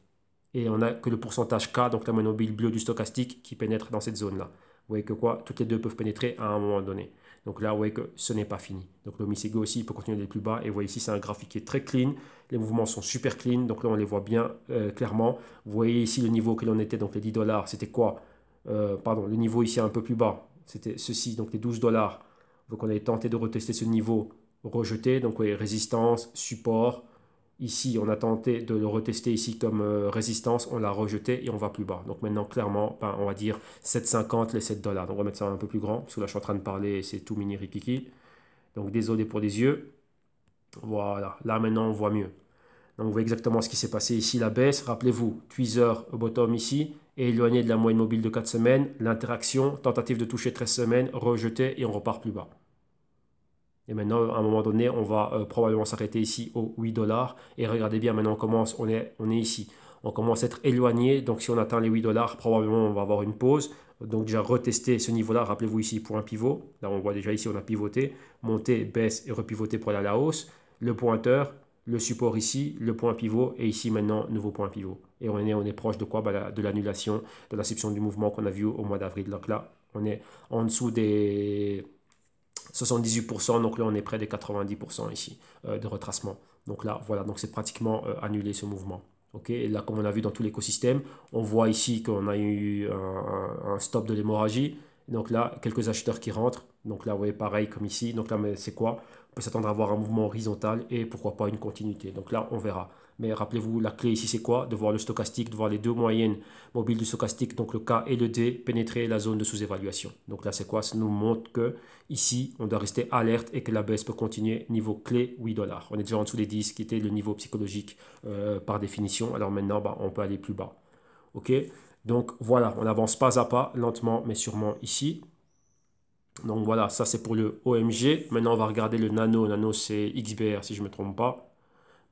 Et on n'a que le pourcentage K, donc la moyenne mobile bleue du stochastique, qui pénètre dans cette zone-là. Vous voyez que quoi Toutes les deux peuvent pénétrer à un moment donné. Donc là, vous voyez que ce n'est pas fini. Donc le Misego aussi peut continuer d'aller plus bas. Et vous voyez ici, c'est un graphique qui est très clean. Les mouvements sont super clean. Donc là, on les voit bien euh, clairement. Vous voyez ici le niveau que l'on était. Donc les 10 dollars, c'était quoi euh, Pardon, le niveau ici un peu plus bas. C'était ceci, donc les 12 dollars. Donc on avait tenté de retester ce niveau rejeté. Donc vous voyez, résistance, support, Ici, on a tenté de le retester ici comme euh, résistance, on l'a rejeté et on va plus bas. Donc maintenant, clairement, ben, on va dire 7,50 les 7 dollars. Donc on va mettre ça un peu plus grand, parce que là, je suis en train de parler, c'est tout mini ripiki. Donc désolé pour les yeux. Voilà, là maintenant, on voit mieux. Donc vous voyez exactement ce qui s'est passé ici, la baisse. Rappelez-vous, tweezer au bottom ici, éloigné de la moyenne mobile de 4 semaines. L'interaction, tentative de toucher 13 semaines, rejeté et on repart plus bas. Et maintenant, à un moment donné, on va euh, probablement s'arrêter ici aux 8 dollars. Et regardez bien, maintenant on commence, on est, on est ici. On commence à être éloigné. Donc si on atteint les 8 dollars, probablement on va avoir une pause. Donc déjà retester ce niveau-là. Rappelez-vous ici pour un pivot. Là on voit déjà ici on a pivoté. Monter, baisse et repivoter pour aller à la hausse. Le pointeur, le support ici, le point pivot. Et ici maintenant, nouveau point pivot. Et on est, on est proche de quoi? Bah, De l'annulation, de l'inception du mouvement qu'on a vu au mois d'avril. Donc là, on est en dessous des 78%, donc là on est près des 90% ici euh, de retracement. Donc là, voilà, donc c'est pratiquement euh, annulé ce mouvement. ok? Et là, comme on a vu dans tout l'écosystème, on voit ici qu'on a eu un, stop de l'hémorragie. Donc là, quelques acheteurs qui rentrent. Donc là, vous voyez, pareil comme ici. Donc là, c'est quoi? On peut s'attendre à avoir un mouvement horizontal et pourquoi pas une continuité. Donc là, on verra. Mais rappelez-vous, la clé ici, c'est quoi? De voir le stochastique, de voir les deux moyennes mobiles du stochastique, donc le K et le D, pénétrer la zone de sous-évaluation. Donc là, c'est quoi? Ça nous montre que ici, on doit rester alerte et que la baisse peut continuer. Niveau clé, 8 dollars. On est déjà en dessous des 10, qui était le niveau psychologique euh, par définition. Alors maintenant, bah, on peut aller plus bas. OK? Donc voilà, on avance pas à pas, lentement, mais sûrement ici. Donc voilà, ça c'est pour le OMG. Maintenant, on va regarder le Nano. Nano, c'est XBR, si je ne me trompe pas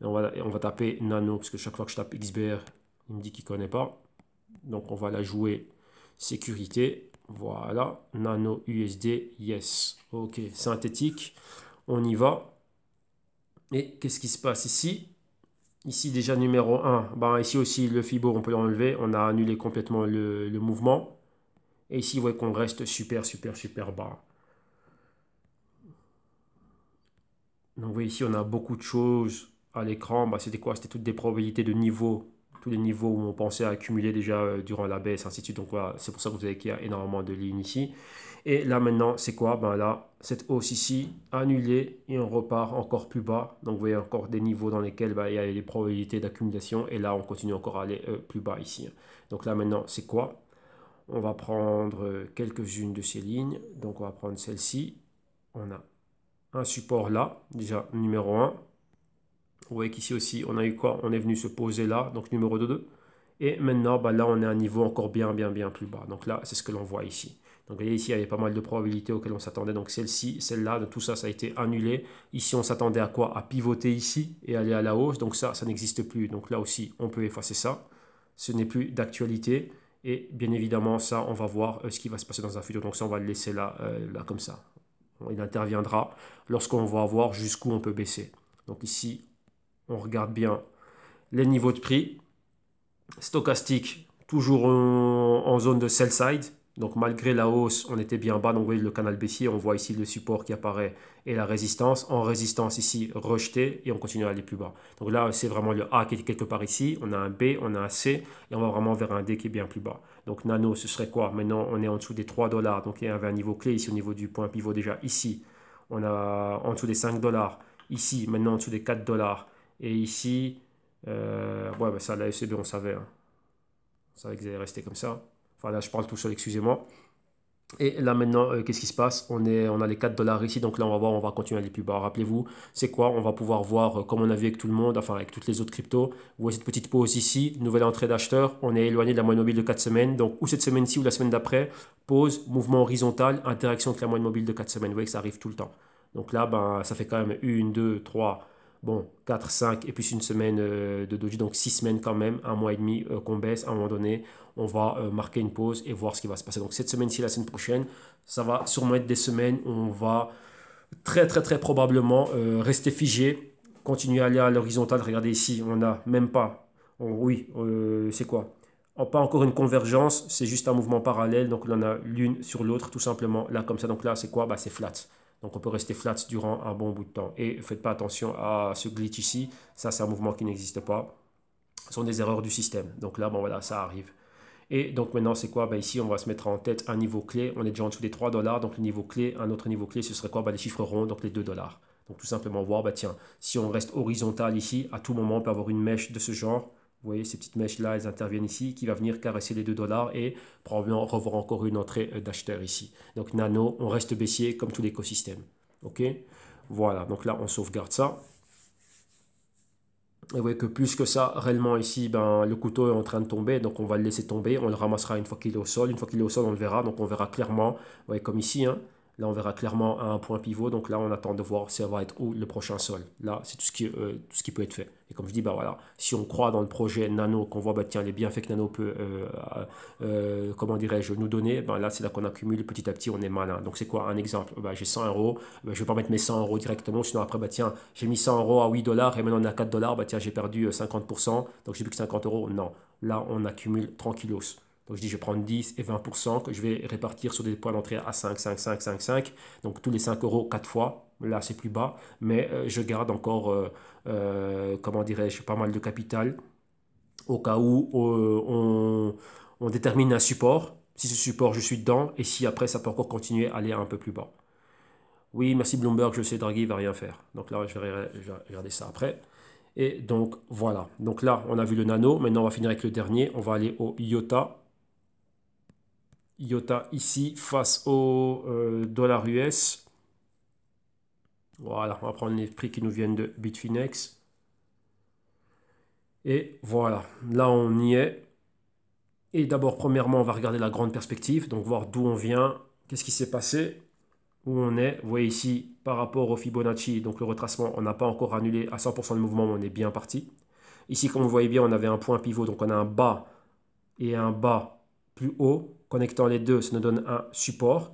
on va, on va taper nano, parce que chaque fois que je tape XBR, il me dit qu'il ne connaît pas. Donc on va la jouer sécurité. Voilà, nano USD, yes. Ok, synthétique. On y va. Et qu'est-ce qui se passe ici? Ici déjà numéro 1. Ben, ici aussi le Fibo, on peut l'enlever. On a annulé complètement le, le mouvement. Et ici, vous voyez qu'on reste super, super, super bas. Donc vous voyez ici, on a beaucoup de choses à l'écran, bah, c'était quoi? C'était toutes des probabilités de niveau, tous les niveaux où on pensait accumuler déjà euh, durant la baisse, ainsi de suite. Donc voilà, c'est pour ça que vous voyez qu'il y a énormément de lignes ici. Et là maintenant, c'est quoi? Ben Là, cette hausse ici, annulée, et on repart encore plus bas. Donc vous voyez encore des niveaux dans lesquels bah, il y a les probabilités d'accumulation. Et là, on continue encore à aller euh, plus bas ici. Donc là maintenant, c'est quoi? On va prendre quelques-unes de ces lignes. Donc on va prendre celle-ci. On a un support là, déjà numéro 1 vous voyez qu'ici aussi, on a eu quoi? On est venu se poser là, donc numéro 2. Et maintenant, bah, là, on est à un niveau encore bien, bien, bien plus bas. Donc là, c'est ce que l'on voit ici. Donc vous voyez ici, il y avait pas mal de probabilités auxquelles on s'attendait. Donc celle-ci, celle-là, tout ça, ça a été annulé. Ici, on s'attendait à quoi? À pivoter ici et aller à la hausse. Donc ça, ça n'existe plus. Donc là aussi, on peut effacer ça. Ce n'est plus d'actualité. Et bien évidemment, ça, on va voir euh, ce qui va se passer dans un futur. Donc ça, on va le laisser là, euh, là comme ça. Il interviendra lorsqu'on va voir jusqu'où on peut baisser. Donc ici, on regarde bien les niveaux de prix. Stochastique, toujours en, zone de sell side. Donc malgré la hausse, on était bien bas. Donc vous voyez le canal baissier, on voit ici le support qui apparaît et la résistance. En résistance ici, rejeté et on continue à aller plus bas. Donc là, c'est vraiment le A qui est quelque part ici. On a un B, on a un C et on va vraiment vers un D qui est bien plus bas. Donc nano, ce serait quoi? Maintenant, on est en dessous des 3 dollars. Donc il y avait un niveau clé ici au niveau du point pivot déjà ici. On a en dessous des 5 dollars. Ici, maintenant en dessous des 4 dollars. Et ici, euh, ouais, bah ça, la ECB, on savait. Hein. On savait qu'ils allaient rester comme ça. Enfin, là, je parle tout seul, excusez-moi. Et là, maintenant, euh, qu'est-ce qui se passe? On, est, on a les 4 dollars ici, donc là, on va voir, on va continuer à aller plus bas. Rappelez-vous, c'est quoi? On va pouvoir voir, euh, comme on a vu avec tout le monde, enfin, avec toutes les autres cryptos. Vous voyez cette petite pause ici, nouvelle entrée d'acheteurs. On est éloigné de la moyenne mobile de 4 semaines. Donc, ou cette semaine-ci ou la semaine d'après, pause, mouvement horizontal, interaction avec la moyenne mobile de 4 semaines. Vous voyez que ça arrive tout le temps. Donc là, ben, ça fait quand même 1, 2, 3, bon, 4, 5 et puis une semaine euh, de doji, donc 6 semaines quand même, un mois et demi euh, qu'on baisse, à un moment donné, on va euh, marquer une pause et voir ce qui va se passer. Donc cette semaine-ci, la semaine prochaine, ça va sûrement être des semaines où on va très très très probablement rester figé, continuer à aller à l'horizontale. Regardez ici, on n'a même pas, oui, c'est quoi? Pas encore une convergence, c'est juste un mouvement parallèle, donc on a l'une sur l'autre tout simplement, là comme ça, donc là c'est quoi? Bah, C'est flat. Donc on peut rester flat durant un bon bout de temps. Et faites pas attention à ce glitch ici. Ça, c'est un mouvement qui n'existe pas. Ce sont des erreurs du système. Donc là, bon voilà, ça arrive. Et donc maintenant, c'est quoi? Bah, Ici, on va se mettre en tête un niveau clé. On est déjà en dessous des 3 dollars. Donc le niveau clé, un autre niveau clé, ce serait quoi? Bah, Les chiffres ronds, donc les 2 dollars. Donc tout simplement voir, bah, tiens, si on reste horizontal ici, à tout moment, on peut avoir une mèche de ce genre. Vous voyez, ces petites mèches-là, elles interviennent ici, qui va venir caresser les 2 dollars et probablement revoir encore une entrée euh, d'acheteur ici. Donc nano, on reste baissier comme tout l'écosystème. OK? Voilà, donc là, on sauvegarde ça. Vous voyez que plus que ça, réellement ici, ben, le couteau est en train de tomber, donc on va le laisser tomber, on le ramassera une fois qu'il est au sol. Une fois qu'il est au sol, on le verra, donc on verra clairement, vous voyez comme ici, hein, Là, on verra clairement un point pivot. Donc là, on attend de voir si ça va être où le prochain sol. Là, c'est tout, ce qui, euh, tout ce qui peut être fait. Et comme je dis, bah voilà, si on croit dans le projet Nano, qu'on voit bah, les bienfaits que Nano peut, euh, euh, comment dirais-je, nous donner, ben là, c'est là qu'on accumule petit à petit, on est malin. Donc c'est quoi un exemple? Bah, J'ai 100 euros, bah, je ne vais pas mettre mes 100 euros directement, sinon après, bah, tiens, j'ai mis 100 euros à 8 dollars et maintenant on est à 4 dollars, bah, tiens, j'ai perdu 50%, donc j'ai plus que 50 euros. Non, là, on accumule tranquillos. Je dis je vais prendre 10 et 20% que je vais répartir sur des points d'entrée à 5, 5, 5, 5, 5. Donc tous les 5 euros 4 fois. Là c'est plus bas. Mais euh, je garde encore, euh, euh, comment dirais-je, pas mal de capital au cas où on, on, détermine un support. Si ce support je suis dedans et si après ça peut encore continuer à aller un peu plus bas. Oui, merci Bloomberg, je sais, Draghi va rien faire. Donc là, je vais regarder ça après. Et donc voilà. Donc là, on a vu le nano. Maintenant, on va finir avec le dernier. On va aller au IOTA. IOTA ici face au euh, dollar US. Voilà, on va prendre les prix qui nous viennent de Bitfinex. Et voilà, là on y est. Et d'abord, premièrement, on va regarder la grande perspective, donc voir d'où on vient, qu'est-ce qui s'est passé, où on est. Vous voyez ici, par rapport au Fibonacci, donc le retracement, on n'a pas encore annulé à 100% le mouvement, on est bien parti. Ici, comme vous voyez bien, on avait un point pivot, donc on a un bas et un bas plus haut. Connectant les deux, ça nous donne un support.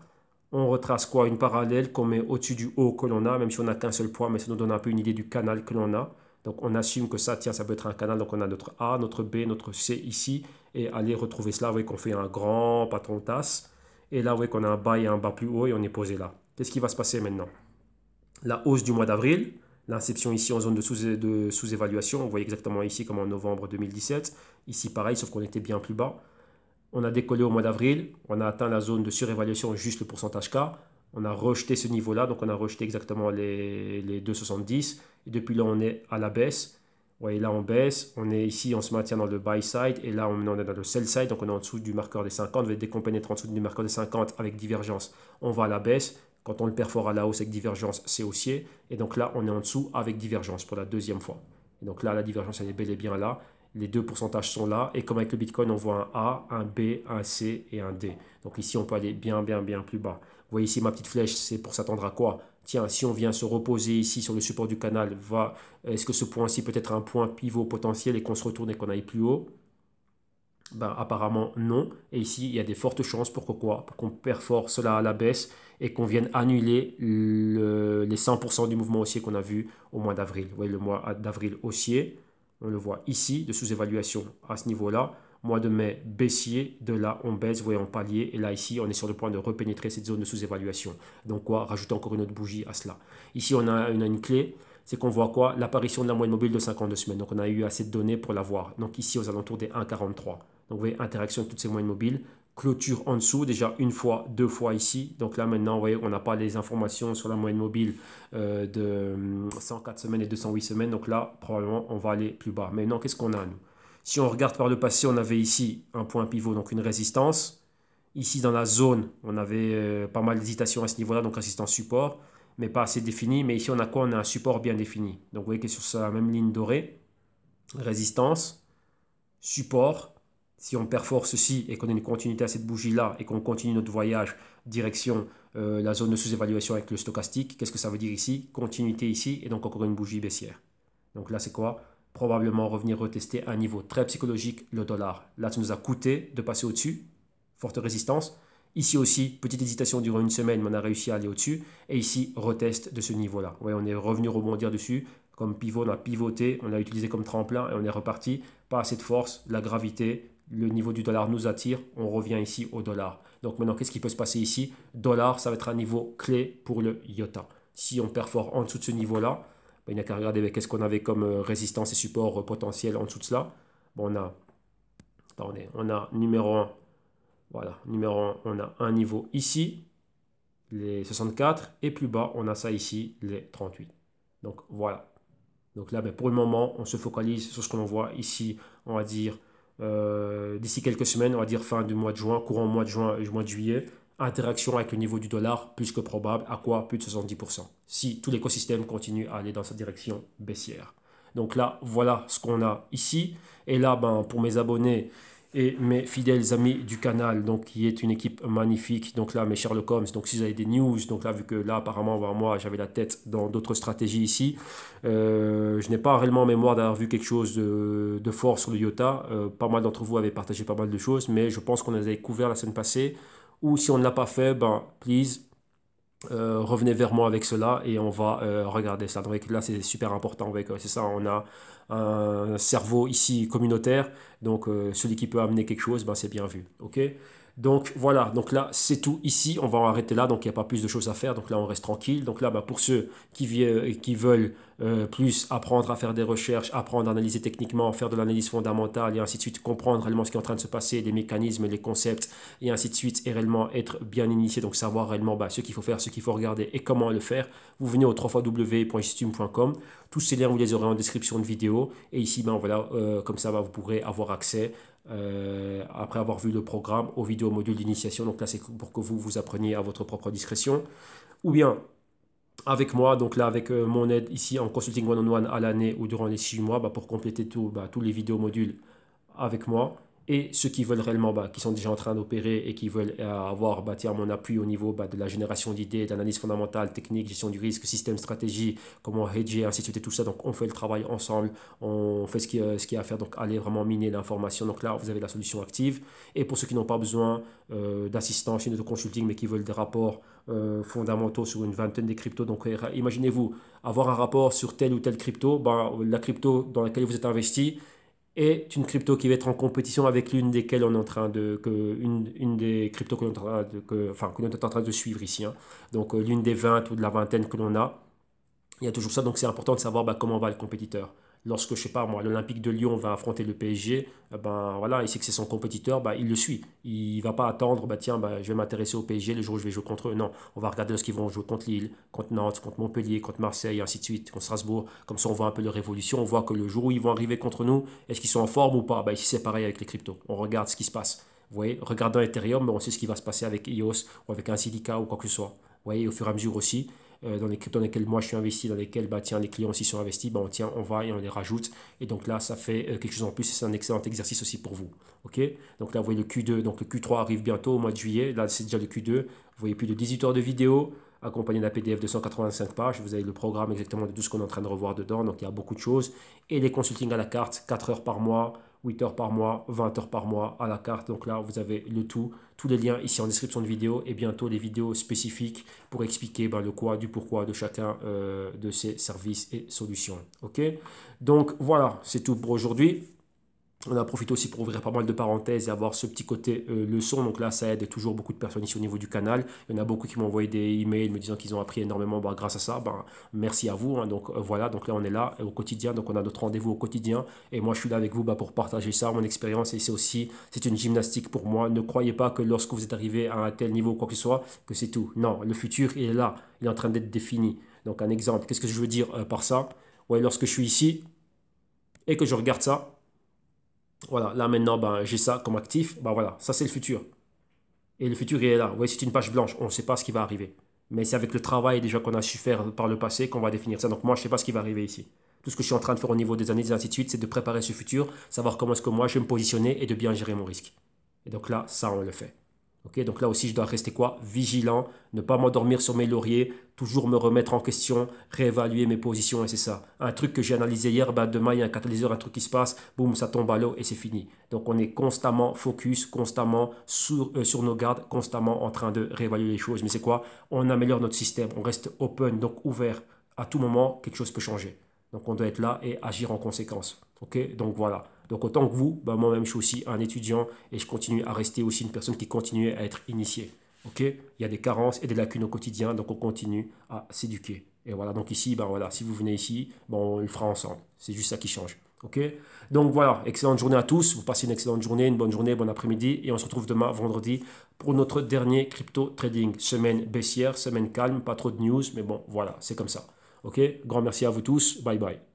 On retrace quoi? Une parallèle qu'on met au-dessus du haut que l'on a, même si on n'a qu'un seul point, mais ça nous donne un peu une idée du canal que l'on a. Donc on assume que ça, tiens, ça peut être un canal. Donc on a notre A, notre B, notre C ici. Et aller retrouver cela, vous voyez qu'on fait un grand patron de tasse. Et là, vous voyez qu'on a un bas et un bas plus haut et on est posé là. Qu'est-ce qui va se passer maintenant? La hausse du mois d'avril, l'inception ici en zone de sous-évaluation. vous voyez exactement ici comme en novembre 2017. Ici pareil, sauf qu'on était bien plus bas. On a décollé au mois d'avril, on a atteint la zone de surévaluation, juste le pourcentage K. On a rejeté ce niveau-là, donc on a rejeté exactement les, les 2,70. Et depuis là, on est à la baisse. Vous voyez, là, on baisse. On est ici, on se maintient dans le buy side. Et là, on, est dans le sell side, donc on est en dessous du marqueur des 50. Dès qu'on pénètre en dessous du marqueur des 50 avec divergence, on va à la baisse. Quand on le perfore à la hausse avec divergence, c'est haussier. Et donc là, on est en dessous avec divergence pour la deuxième fois. Donc là, la divergence, elle est bel et bien là les deux pourcentages sont là. Et comme avec le Bitcoin, on voit un A, un B, un C et un D. Donc ici, on peut aller bien, bien, bien plus bas. Vous voyez ici ma petite flèche, c'est pour s'attendre à quoi? Tiens, si on vient se reposer ici sur le support du canal, va, est-ce que ce point-ci peut être un point pivot potentiel et qu'on se retourne et qu'on aille plus haut? Ben, apparemment non. Et ici, il y a des fortes chances pour quoi? Pour qu'on perfore cela à la baisse et qu'on vienne annuler les 100% du mouvement haussier qu'on a vu au mois d'avril. Vous voyez le mois d'avril haussier. On le voit ici, de sous-évaluation à ce niveau-là. Mois de mai baissier, de là on baisse, vous voyez palier. Et là ici, on est sur le point de repénétrer cette zone de sous-évaluation. Donc quoi Rajouter encore une autre bougie à cela. Ici, on a une, clé c'est qu'on voit quoi? L'apparition de la moyenne mobile de 52 semaines. Donc on a eu assez de données pour la voir. Donc ici aux alentours des 1,43. Donc vous voyez, interaction de toutes ces moyennes mobiles clôture en dessous, déjà une fois, deux fois ici. Donc là maintenant, vous voyez, on n'a pas les informations sur la moyenne mobile euh, de 104 hum, semaines et 208 semaines. Donc là, probablement, on va aller plus bas. Maintenant, qu'est-ce qu'on a, nous? Si on regarde par le passé, on avait ici un point pivot, donc une résistance. Ici, dans la zone, on avait euh, pas mal d'hésitation à ce niveau-là, donc résistance support, mais pas assez défini. Mais ici, on a quoi? On a un support bien défini. Donc vous voyez que sur la même ligne dorée, résistance, support, si on perfore ceci et qu'on a une continuité à cette bougie-là et qu'on continue notre voyage direction euh, la zone de sous-évaluation avec le stochastique, qu'est-ce que ça veut dire ici? Continuité ici et donc encore une bougie baissière. Donc là, c'est quoi? Probablement revenir retester un niveau très psychologique, le dollar. Là, ça nous a coûté de passer au-dessus. Forte résistance. Ici aussi, petite hésitation durant une semaine, mais on a réussi à aller au-dessus. Et ici, retest de ce niveau-là. Ouais, on est revenu rebondir dessus. Comme pivot, on a pivoté, on a utilisé comme tremplin et on est reparti. Pas assez de force, la gravité, le niveau du dollar nous attire. On revient ici au dollar. Donc maintenant, qu'est-ce qui peut se passer ici? Dollar, ça va être un niveau clé pour le IOTA. Si on performe en dessous de ce niveau-là, ben, il n'y a qu'à regarder qu'est-ce qu'on avait comme euh, résistance et support potentiel en dessous de cela. Bon, on a, attendez, on a numéro 1, voilà, numéro 1, on a un niveau ici, les 64, et plus bas, on a ça ici, les 38. Donc voilà. Donc là, ben, pour le moment, on se focalise sur ce qu'on voit ici, on va dire, euh, d'ici quelques semaines, on va dire fin du mois de juin, courant mois de juin, mois de juillet, interaction avec le niveau du dollar plus que probable. À quoi Plus de 70%. Si tout l'écosystème continue à aller dans sa direction baissière. Donc là, voilà ce qu'on a ici. Et là, ben, pour mes abonnés et mes fidèles amis du canal, donc qui est une équipe magnifique. Donc là, mes Sherlock Holmes, donc si vous avez des news, donc là, vu que là, apparemment, moi, j'avais la tête dans d'autres stratégies ici, euh, je n'ai pas réellement mémoire d'avoir vu quelque chose de, fort sur le IOTA. Euh, pas mal d'entre vous avaient partagé pas mal de choses, mais je pense qu'on les avait couverts la semaine passée. Ou si on ne l'a pas fait, ben, please, euh, revenez vers moi avec cela et on va euh, regarder ça. Donc là, c'est super important. Avec, c'est ça, on a un cerveau ici communautaire. Donc euh, celui qui peut amener quelque chose, ben, c'est bien vu. ok? Donc voilà, donc là c'est tout. Ici, on va en arrêter là, donc il n'y a pas plus de choses à faire, donc là on reste tranquille. Donc là bah, pour ceux qui, qui veulent euh, plus apprendre à faire des recherches, apprendre à analyser techniquement, faire de l'analyse fondamentale et ainsi de suite, comprendre réellement ce qui est en train de se passer, les mécanismes, les concepts et ainsi de suite, et réellement être bien initié, donc savoir réellement bah, ce qu'il faut faire, ce qu'il faut regarder et comment le faire, vous venez au www.istume.com. Tous ces liens vous les aurez en description de vidéo. Et ici ben, voilà, euh, comme ça bah, vous pourrez avoir accès euh, après avoir vu le programme, au vidéo module d'initiation. Donc là, c'est pour que vous vous appreniez à votre propre discrétion. Ou bien avec moi, donc là avec euh, mon aide ici en consulting one-on-one à l'année ou durant les six mois bah, pour compléter tout, bah, tous les vidéos modules avec moi et ceux qui veulent réellement, bah, qui sont déjà en train d'opérer et qui veulent euh, avoir bah, mon appui au niveau bah, de la génération d'idées, d'analyse fondamentale, technique, gestion du risque, système, stratégie, comment hedger, ainsi de suite et tout ça. Donc on fait le travail ensemble, on fait ce qu'il euh, ce y a à faire, donc aller vraiment miner l'information. Donc là, vous avez la solution active. Et pour ceux qui n'ont pas besoin euh, d'assistance de consulting, mais qui veulent des rapports euh, fondamentaux sur une vingtaine de cryptos, donc imaginez-vous avoir un rapport sur telle ou telle crypto, ben, la crypto dans laquelle vous êtes investi, est une crypto qui va être en compétition avec l'une desquelles on est en train de que des cryptos que l'on est en train de suivre ici hein. donc euh, l'une des 20 ou de la vingtaine que l'on a il y a toujours ça donc c'est important de savoir bah, comment va le compétiteur lorsque, je sais pas moi, l'Olympique de Lyon va affronter le PSG, eh ben voilà, il sait que c'est son compétiteur, bah, il le suit. Il va pas attendre, bah, tiens, bah, je vais m'intéresser au PSG le jour où je vais jouer contre eux. Non, on va regarder lorsqu'ils vont jouer contre Lille, contre Nantes, contre Montpellier, contre Marseille, ainsi de suite, contre Strasbourg. Comme ça, on voit un peu leur évolution. On voit que le jour où ils vont arriver contre nous, est-ce qu'ils sont en forme ou pas? Bah, Ici, c'est pareil avec les cryptos. On regarde ce qui se passe. Vous voyez, regardant Ethereum, on sait ce qui va se passer avec EOS ou avec un Silica ou quoi que ce soit. Vous voyez, au fur et à mesure aussi, dans les cryptos dans lesquels moi je suis investi, dans lesquels bah, tiens, les clients aussi sont investis, bah, on, on va et on les rajoute. Et donc là, ça fait euh, quelque chose en plus et c'est un excellent exercice aussi pour vous. donc là, vous voyez le Q2, donc le Q3 arrive bientôt au mois de juillet. Là, c'est déjà le Q2. Vous voyez plus de 18 heures de vidéo accompagné d'un PDF de 185 pages. Vous avez le programme exactement de tout ce qu'on est en train de revoir dedans. Donc il y a beaucoup de choses. Et les consultings à la carte, 4 heures par mois, 8 heures par mois, 20 heures par mois à la carte. Donc là, vous avez le tout. Tous les liens ici en description de vidéo et bientôt des vidéos spécifiques pour expliquer ben, le quoi, du pourquoi de chacun euh, de ces services et solutions. Ok? Donc voilà, c'est tout pour aujourd'hui. On a profité aussi pour ouvrir pas mal de parenthèses et avoir ce petit côté euh, leçon. Donc là, ça aide toujours beaucoup de personnes ici au niveau du canal. Il y en a beaucoup qui m'ont envoyé des emails me disant qu'ils ont appris énormément bah, grâce à ça. Ben, merci à vous. Hein. Donc euh, voilà, donc là, on est là au quotidien. Donc on a notre rendez-vous au quotidien. Et moi, je suis là avec vous bah, pour partager ça, mon expérience. Et c'est aussi, c'est une gymnastique pour moi. Ne croyez pas que lorsque vous êtes arrivé à un tel niveau quoi que ce soit, que c'est tout. Non, le futur, il est là. Il est en train d'être défini. Donc un exemple, qu'est-ce que je veux dire euh, par ça? Ouais, lorsque je suis ici et que je regarde ça, voilà, là maintenant, ben, j'ai ça comme actif. Ben voilà, ça c'est le futur. Et le futur, il est là. Vous voyez, c'est une page blanche. On ne sait pas ce qui va arriver. Mais c'est avec le travail déjà qu'on a su faire par le passé qu'on va définir ça. Donc moi, je ne sais pas ce qui va arriver ici. Tout ce que je suis en train de faire au niveau des années, des ainsi de suite, c'est de préparer ce futur, savoir comment est-ce que moi je vais me positionner et de bien gérer mon risque. Et donc là, ça, on le fait. Donc là aussi, je dois rester quoi? Vigilant, ne pas m'endormir sur mes lauriers, toujours me remettre en question, réévaluer mes positions et c'est ça. Un truc que j'ai analysé hier, bah demain il y a un catalyseur, un truc qui se passe, boum, ça tombe à l'eau et c'est fini. Donc on est constamment focus, constamment sur, euh, sur nos gardes, constamment en train de réévaluer les choses. Mais c'est quoi? On améliore notre système, on reste open, donc ouvert. À tout moment, quelque chose peut changer. Donc on doit être là et agir en conséquence. Ok Donc voilà. Donc autant que vous, bah moi-même je suis aussi un étudiant et je continue à rester aussi une personne qui continue à être initiée. Il y a des carences et des lacunes au quotidien, donc on continue à s'éduquer. Et voilà, donc ici, ben voilà, si vous venez ici, bon, on le fera ensemble. C'est juste ça qui change. Donc voilà, excellente journée à tous. Vous passez une excellente journée, une bonne journée, bon après-midi. Et on se retrouve demain, vendredi, pour notre dernier crypto trading. Semaine baissière, semaine calme, pas trop de news, mais bon, voilà, c'est comme ça. Ok? Grand merci à vous tous. Bye bye.